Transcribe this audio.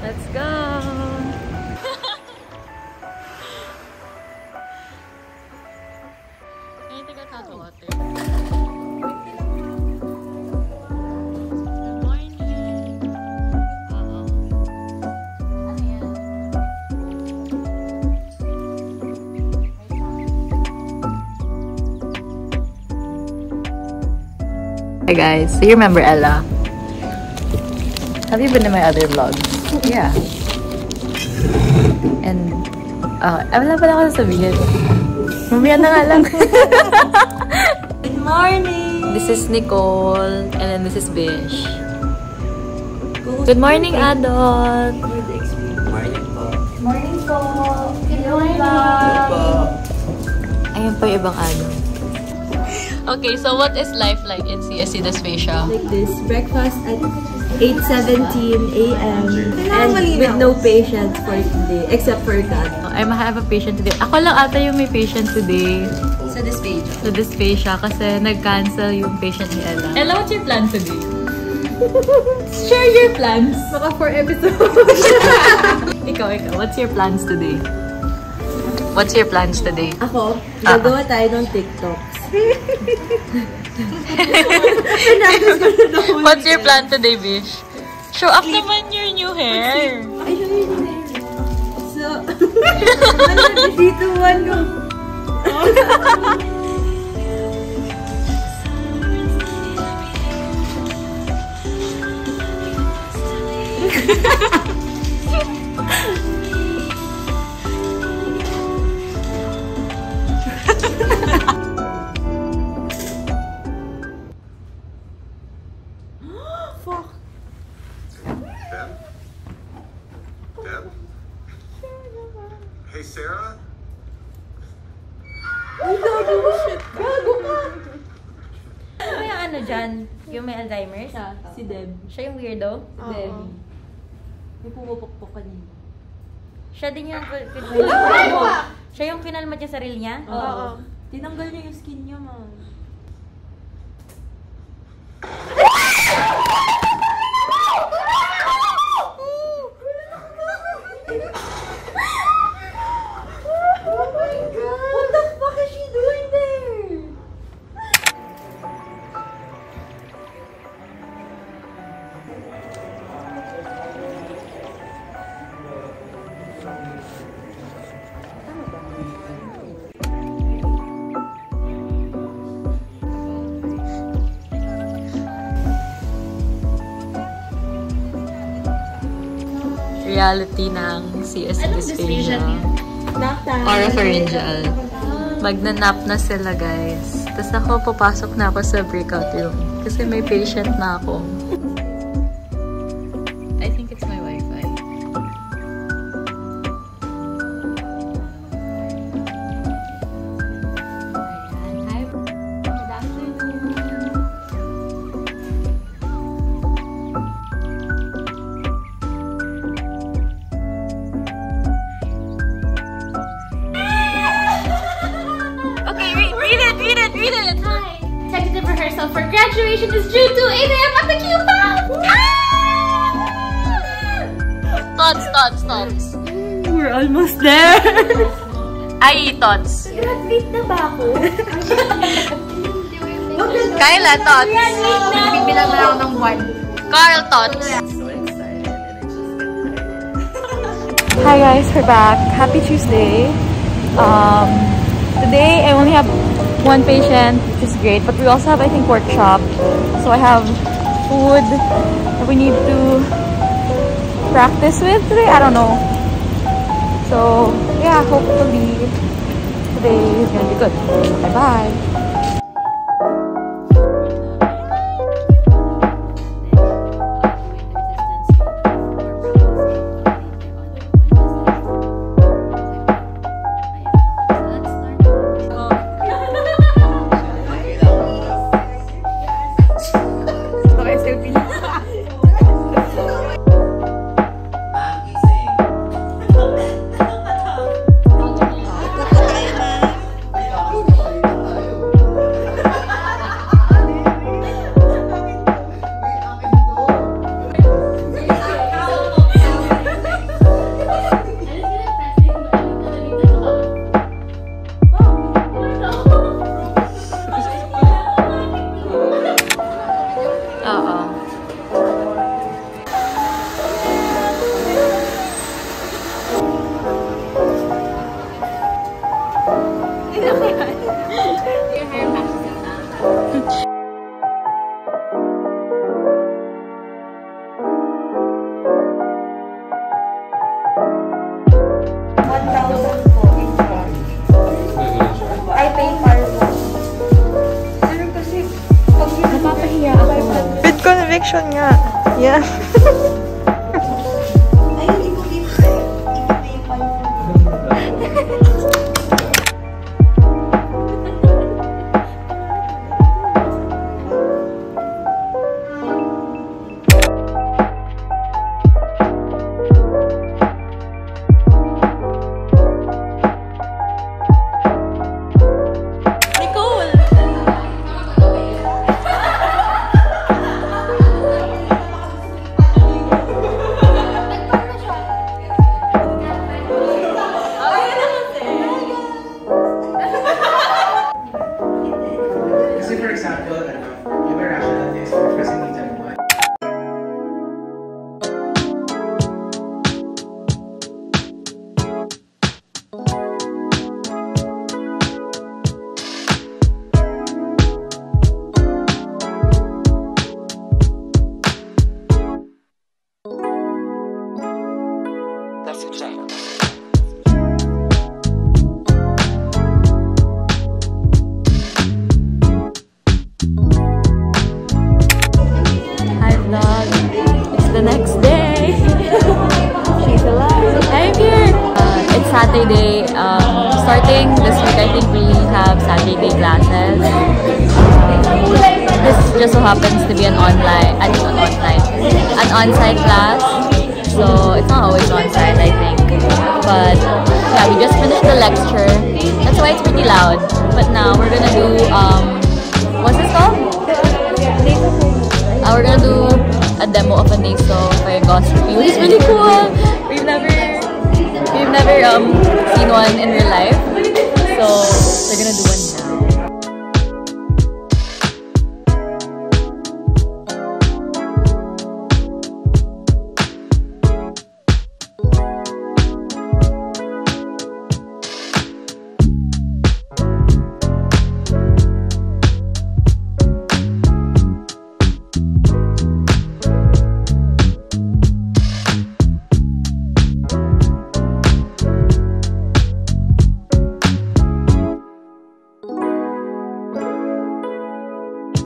Let's go! Hi guys, so you remember Ella? Have you been in my other vlogs? Yeah. And, uh, wala pala ako sasabihin. Mamaya na nga lang. Good morning! this is Nicole, and then this is Bish. Good morning, adult! Morning po. Morning po. Good morning. Ayun pa yung ibang ano. Okay, so what is life like in CSC Dysphagia? Like this, breakfast at 8.17 a.m. And with no patients for today, except for that. I have a patient today. Ako lang ata yung may patient today. Sa this page. So dysphagia kasi nag-cancel yung patient ni Ella. Ella, what's your plan today? Share your plans. Baka for episode. Ikaw, ikaw. What's your plans today? What's your plans today? Ako, Ah. gagawa tayo ng TikToks. What's your plan today, Bish? Show up naman your new hair. Ay, yun yun yun. So, ano dito ano? Sarah? Ano yung ano dyan? Yung may Alzheimer's? Si Deb. Siya yung weirdo? Debbie. May pumupukpok kanina. Siya din yung kinalma. Siya yung kinalma niya sarili niya? Oo. Tinanggal niya yung skin niya, ma'am. Reality ng CS dysphagia. Nap time. Oropharyngeal. Magnanap na sila, guys. Tapos ako, papasok na ako sa breakout room. Kasi may patient na ako. Tentative rehearsal for graduation is due to 8 a.m. at the Q Pub! Tots, tots, tots. We're almost there. Ay, tots. Graduate na ba ako? Kyla, tots. Bibilang na ako ng buwan. Carl, tots. Hi guys, we're back. Happy Tuesday. Um, today I only have one patient, which is great, but we also have I think workshop. So I have food that we need to practice with today. I don't know. So yeah, hopefully today is gonna be good. Bye bye. Your hair matches it now. With conviction nga. Yeah. Kasi for just so happens to be an online, I mean, an online, an on-site class. So it's not always on-site, I think. But yeah, we just finished the lecture. That's why it's pretty loud. But now we're gonna do um, what's this called? Uh, we're gonna do a demo of a nasal Ghost review. It's really cool. We've never we've never um seen one in real life. So we're gonna do